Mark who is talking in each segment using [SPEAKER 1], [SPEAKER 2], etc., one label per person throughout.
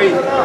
[SPEAKER 1] Set.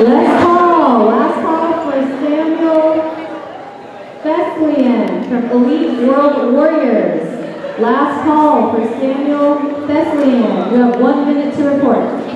[SPEAKER 2] Last call, last call for Samuel Theslian from Elite World Warriors. Last call for Samuel Theslian. You have one minute to report.